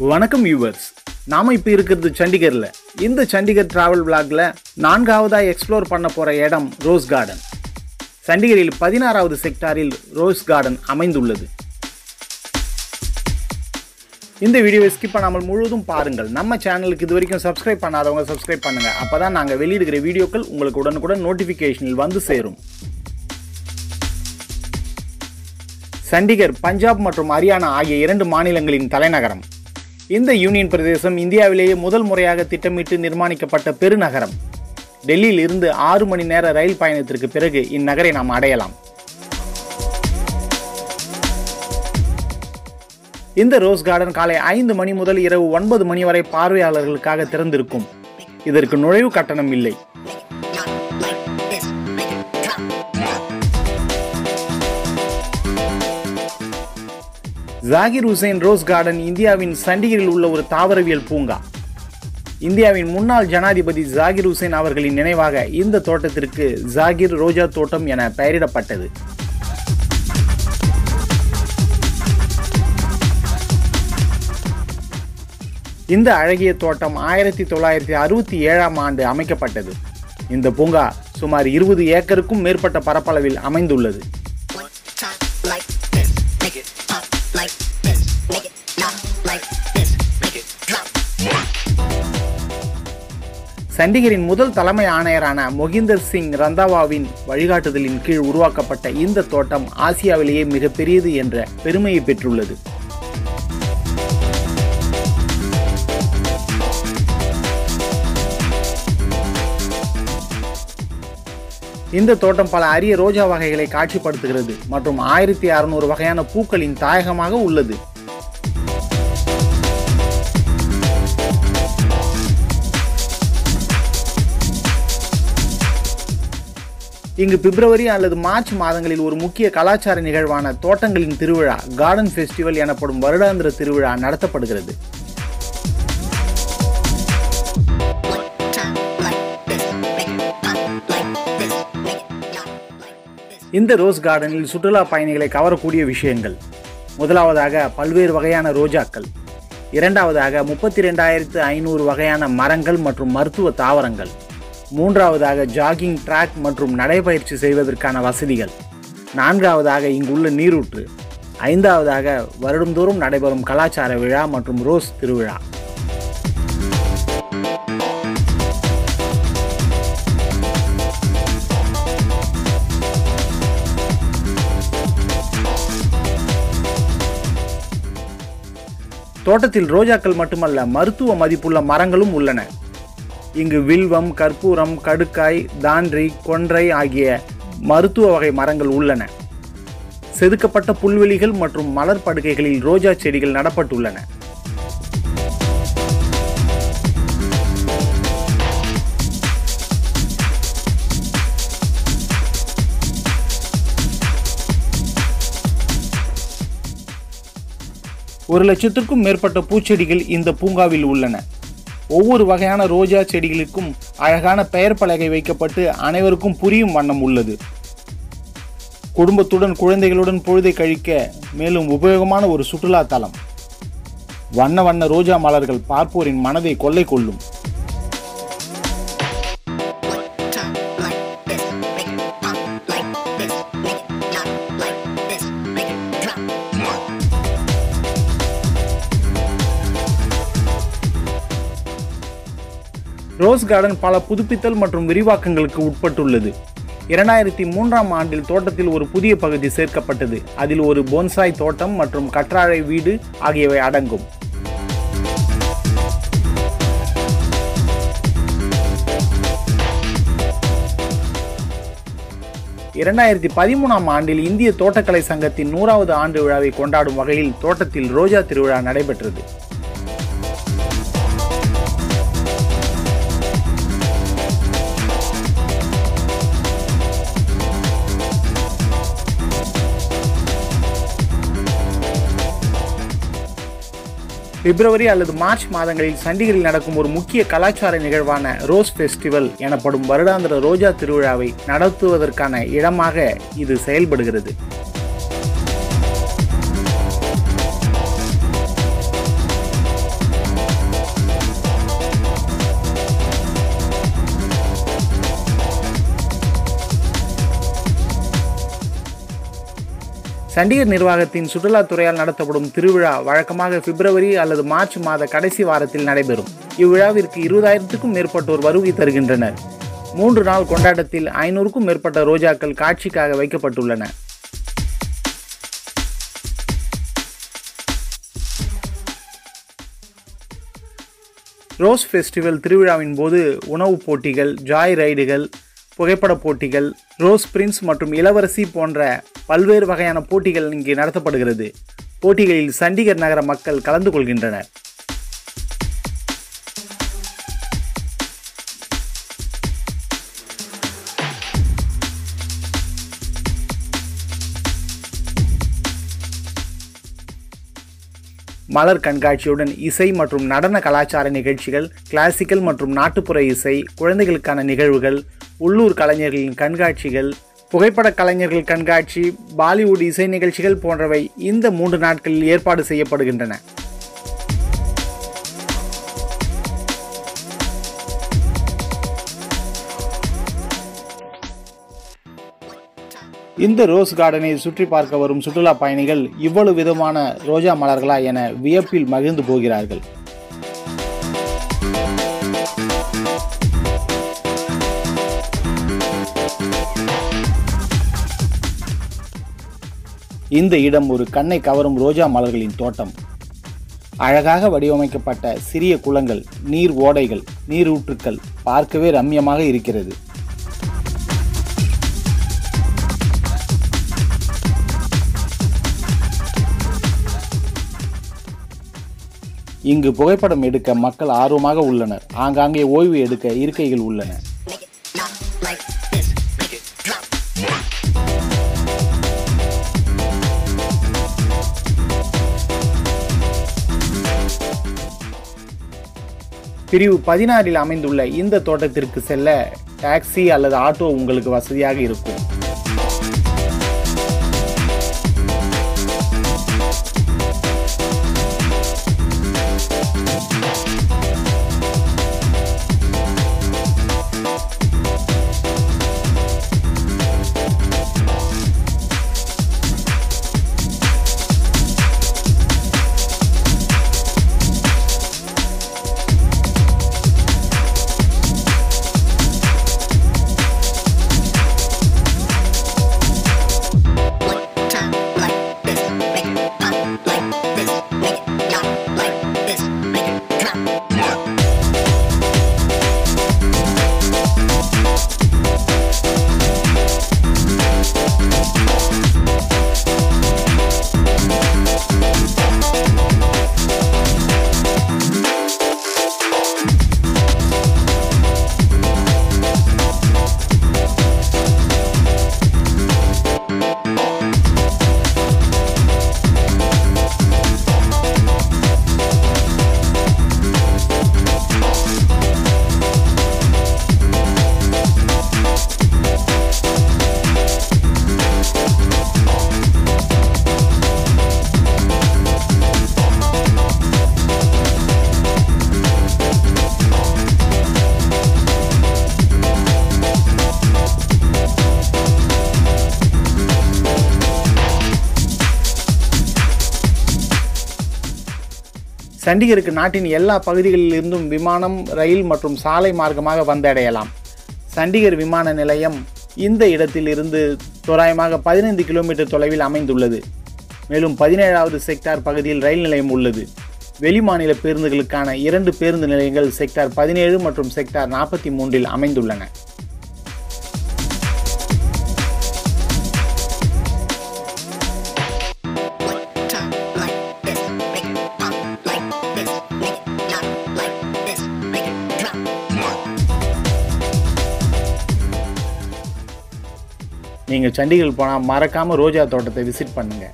வணக்கம் யூவர்ஸ் நாம் இப்போ இருக்கிறது சண்டிகரில். இந்த சண்டிகர் டிராவல் விளாகில் நான்காவதாக எக்ஸ்ப்ளோர் பண்ண போகிற இடம் ரோஸ் கார்டன் சண்டிகரில் பதினாறாவது செக்டாரில் ரோஸ் கார்டன் அமைந்துள்ளது. இந்த வீடியோவை ஸ்கிப் பண்ணாமல் முழுவதும் பாருங்கள். நம்ம சேனலுக்கு இது வரைக்கும் சப்ஸ்கிரைப் பண்ணாதவங்க சப்ஸ்கிரைப் பண்ணுங்க. அப்பதான் நாங்கள் வெளியிடுகிற வீடியோக்கள் உங்களுக்கு உடனுக்குடன் நோட்டிஃபிகேஷனில் வந்து சேரும். சண்டிகர் பஞ்சாப் மற்றும் ஹரியானா ஆகிய இரண்டு மாநிலங்களின் தலைநகரம். இந்த யூனியன் பிரதேசம் இந்தியாவிலேயே முதல் முறையாக திட்டமிட்டு நிர்மாணிக்கப்பட்ட பெருநகரம். டெல்லியில் இருந்து ஆறு மணி நேர ரயில் பயணத்திற்கு பிறகு இந்நகரை நாம் அடையலாம். இந்த ரோஸ் கார்டன் காலை ஐந்து மணி முதல் இரவு ஒன்பது மணி வரை பார்வையாளர்களுக்காக திறந்திருக்கும். இதற்கு நுழைவு கட்டணம் இல்லை. ஜாகிர் ஹுசைன் ரோஸ் கார்டன் இந்தியாவின் சண்டிகரில் உள்ள ஒரு தாவரவியல் பூங்கா. இந்தியாவின் முன்னாள் ஜனாதிபதி ஜாகிர் ஹுசைன் அவர்களின் நினைவாக இந்த தோட்டத்திற்கு ஜாகிர் ரோஜா தோட்டம் என பெயரிடப்பட்டது. இந்த அழகிய தோட்டம் ஆயிரத்தி தொள்ளாயிரத்தி அறுபத்தி ஏழாம் ஆண்டு அமைக்கப்பட்டது. இந்த பூங்கா சுமார் இருபது ஏக்கருக்கும் மேற்பட்ட பரப்பளவில் அமைந்துள்ளது. சண்டிகரின் முதல் தலைமை ஆணையரான மொகிந்தர் சிங் ரந்தாவாவின் வழிகாட்டுதலின் கீழ் உருவாக்கப்பட்ட இந்த தோட்டம் ஆசியாவிலேயே மிகப்பெரியது என்ற பெருமையை பெற்றுள்ளது. இந்த தோட்டம் பல அரிய ரோஜா வகைகளை காட்சிப்படுத்துகிறது மற்றும் ஆயிரத்தி அறுநூறு வகையான பூக்களின் தாயகமாக உள்ளது. இங்கு பிப்ரவரி அல்லது மார்ச் மாதங்களில் ஒரு முக்கிய கலாச்சார நிகழ்வான தோட்டங்களின் திருவிழா கார்டன் ஃபெஸ்டிவல் எனப்படும் வருடாந்திர திருவிழா நடத்தப்படுகிறது. இந்த ரோஸ் கார்டனில் சுற்றுலா பயணிகளை கவரக்கூடிய விஷயங்கள். முதலாவதாக பல்வேறு வகையான ரோஜாக்கள். இரண்டாவதாக முப்பத்தி ரெண்டாயிரத்து ஐநூறு வகையான மரங்கள் மற்றும் மருத்துவ தாவரங்கள். மூன்றாவதாக ஜாகிங் ட்ராக் மற்றும் நடைபயிற்சி செய்வதற்கான வசதிகள். நான்காவதாக இங்குள்ள நீரூற்று. ஐந்தாவதாக வருடந்தோறும் நடைபெறும் கலாச்சார விழா மற்றும் ரோஸ் திருவிழா. தோட்டத்தில் ரோஜாக்கள் மட்டுமல்ல மருத்துவ மதிப்புள்ள மரங்களும் உள்ளன. இங்கு வில்வம் கற்பூரம் கடுக்காய் தான்றி கொன்றை ஆகிய மருத்துவ வகை மரங்கள் உள்ளன. செதுக்கப்பட்ட புல்வெளிகள் மற்றும் மலர் படுகைகளில் ரோஜா செடிகள் நடப்பட்டுள்ளன. ஒரு லட்சத்திற்கும் மேற்பட்ட பூச்செடிகள் இந்த பூங்காவில் உள்ளன. ஒவ்வொரு வகையான ரோஜா செடிகளுக்கும் அழகான பெயர் பலகை வைக்கப்பட்டு அனைவருக்கும் புரியும் வண்ணம் உள்ளது. குடும்பத்துடன் குழந்தைகளுடன் பொழுதை கழிக்க மேலும் உபயோகமான ஒரு சுற்றுலா தலம் வண்ண வண்ண ரோஜா மலர்கள் பார்ப்போரின் மனதை கொள்ளை கொள்ளும். ரோஸ் கார்டன் பல புதுப்பித்தல் மற்றும் விரிவாக்கங்களுக்கு உட்பட்டுள்ளது. இரண்டாயிரத்தி மூன்றாம் ஆண்டில் தோட்டத்தில் ஒரு புதிய பகுதி சேர்க்கப்பட்டது. அதில் ஒரு போன்சாய் தோட்டம் மற்றும் கற்றாழை வீடு ஆகியவை அடங்கும். இரண்டாயிரத்தி பதிமூணாம் ஆண்டில் இந்திய தோட்டக்கலை சங்கத்தின் நூறாவது ஆண்டு விழாவை கொண்டாடும் வகையில் தோட்டத்தில் ரோஜா திருவிழா நடைபெற்றது. பிப்ரவரி அல்லது மார்ச் மாதங்களில் சண்டிகரில் நடக்கும் ஒரு முக்கிய கலாச்சார நிகழ்வான ரோஸ் ஃபெஸ்டிவல் எனப்படும் வருடாந்திர ரோஜா திருவிழாவை நடத்துவதற்கான இடமாக இது செயல்படுகிறது. சண்டிகர் நிர்வாகத்தின் சுற்றுலாத்துறையால் நடத்தப்படும் திருவிழா வழக்கமாக பிப்ரவரி அல்லது மார்ச் மாத கடைசி வாரத்தில் நடைபெறும். இவ்விழாவிற்கு இருபதாயிரத்துக்கும் மேற்பட்டோர் வருகை தருகின்றனர். மூன்று நாள் கொண்டாட்டத்தில் ஐநூறுக்கும் மேற்பட்ட ரோஜாக்கள் காட்சிக்காக வைக்கப்பட்டுள்ளன. ரோஸ் ஃபெஸ்டிவல் திருவிழாவின் போது உணவுப் போட்டிகள் ஜாய் ரைடுகள் புகைப்பட போட்டிகள் ரோஸ் பிரின்ஸ் மற்றும் இளவரசி போன்ற பல்வேறு வகையான போட்டிகள் இங்கு நடத்தப்படுகிறது. போட்டிகளில் சண்டிகர் நகர மக்கள் கலந்து கொள்கின்றனர். மலர் கண்காட்சியுடன் இசை மற்றும் நடன கலாச்சார நிகழ்ச்சிகள் கிளாசிக்கல் மற்றும் நாட்டுப்புற இசை குழந்தைகளுக்கான நிகழ்வுகள் உள்ளூர் கலைஞர்களின் கண்காட்சிகள் புகைப்பட கலைஞர்கள் கண்காட்சி பாலிவுட் இசை நிகழ்ச்சிகள் போன்றவை இந்த மூன்று நாட்களில் ஏற்பாடு செய்யப்படுகின்றன. இந்த ரோஸ் கார்டனை சுற்றி பார்க்க வரும் சுற்றுலா பயணிகள் இவ்வளவு விதமான ரோஜா மலர்களா என வியப்பில் மகிழ்ந்து போகிறார்கள். இந்த இடம் ஒரு கண்ணை கவரும் ரோஜா மலர்களின் தோட்டம். அழகாக வடிவமைக்கப்பட்ட சிறிய குளங்கள் நீர் ஓடைகள் நீரூற்றுக்கள் பார்க்கவே ரம்யமாக இருக்கிறது. இங்கு புகைப்படம் எடுக்க மக்கள் ஆர்வமாக உள்ளனர். ஆங்காங்கே ஓய்வு எடுக்க இருக்கைகள் உள்ளன. பிரிவு பதினாறில் அமைந்துள்ள இந்த தோட்டத்திற்கு செல்ல டாக்ஸி அல்லது ஆட்டோ உங்களுக்கு வசதியாக இருக்கும். சண்டிகருக்கு நாட்டின் எல்லா பகுதிகளிலிருந்தும் விமானம் ரயில் மற்றும் சாலை மார்க்கமாக வந்தடையலாம். சண்டிகர் விமான நிலையம் இந்த இடத்தில் இருந்து தோராயமாக பதினைந்து கிலோமீட்டர் தொலைவில் அமைந்துள்ளது. மேலும் பதினேழாவது செக்டார் பகுதியில் ரயில் நிலையம் உள்ளது. வெளிமாநில பேருந்துகளுக்கான இரண்டு பேருந்து நிலையங்கள் செக்டார் பதினேழு மற்றும் செக்டார் நாற்பத்தி மூன்றில் அமைந்துள்ளன. நீங்கள் சண்டிகர் போனால் மறக்காமல் ரோஜா தோட்டத்தை விசிட் பண்ணுங்க.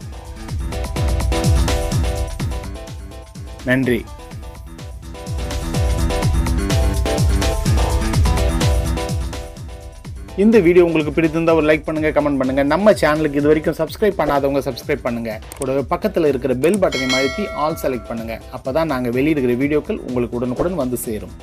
நன்றி. இந்த வீடியோ உங்களுக்கு பிடித்திருந்தா ஒரு லைக் பண்ணுங்கள் கமெண்ட் பண்ணுங்க. நம்ம சேனலுக்கு இது வரைக்கும் சப்ஸ்கிரைப் பண்ணாதவங்க சப்ஸ்கிரைப் பண்ணுங்க. கூடவே பக்கத்தில் இருக்கிற பெல் பட்டனை அழுத்தி ஆல் செலக்ட் பண்ணுங்க. அப்பதான் நாங்கள் வெளியிடுகிற வீடியோக்கள் உங்களுக்கு உடனுக்குடன் வந்து சேரும்.